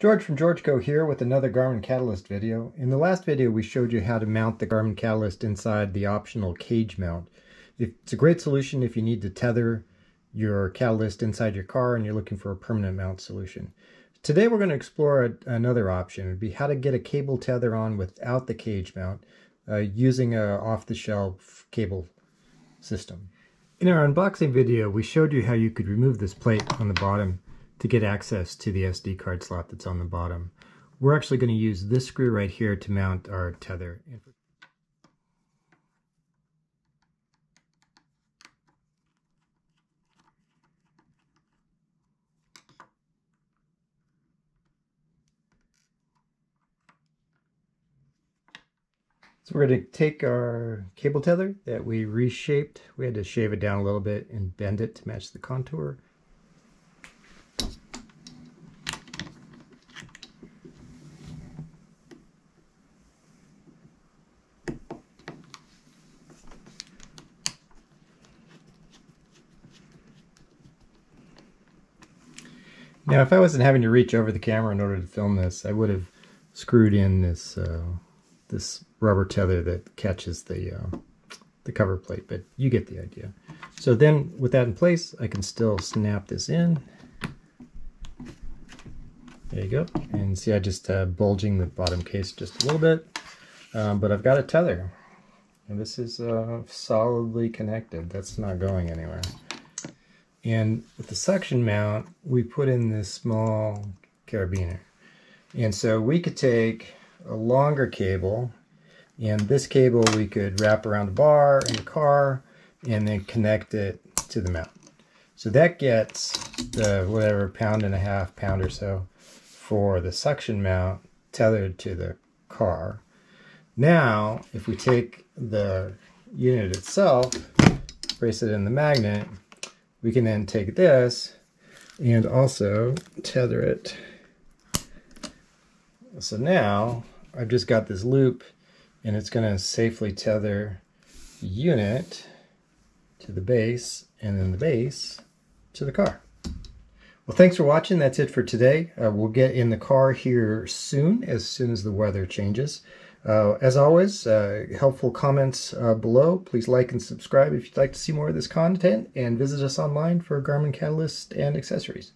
George from GeorgeCo here with another Garmin Catalyst video. In the last video we showed you how to mount the Garmin Catalyst inside the optional cage mount. It's a great solution if you need to tether your Catalyst inside your car and you're looking for a permanent mount solution. Today we're going to explore a, another option. It would be how to get a cable tether on without the cage mount uh, using a off-the-shelf cable system. In our unboxing video we showed you how you could remove this plate on the bottom to get access to the SD card slot that's on the bottom. We're actually going to use this screw right here to mount our tether. So we're going to take our cable tether that we reshaped. We had to shave it down a little bit and bend it to match the contour. Now, if I wasn't having to reach over the camera in order to film this, I would have screwed in this uh, this rubber tether that catches the uh, the cover plate, but you get the idea. So then, with that in place, I can still snap this in. There you go. And see, I just uh, bulging the bottom case just a little bit, um, but I've got a tether. And this is uh, solidly connected. That's not going anywhere. And with the suction mount, we put in this small carabiner. And so we could take a longer cable, and this cable we could wrap around the bar in the car, and then connect it to the mount. So that gets the whatever pound and a half, pound or so for the suction mount tethered to the car. Now, if we take the unit itself, brace it in the magnet, we can then take this and also tether it. So now I've just got this loop and it's going to safely tether the unit to the base and then the base to the car. Well, thanks for watching. That's it for today. Uh, we'll get in the car here soon, as soon as the weather changes. Uh, as always, uh, helpful comments uh, below. Please like and subscribe if you'd like to see more of this content, and visit us online for Garmin Catalyst and accessories.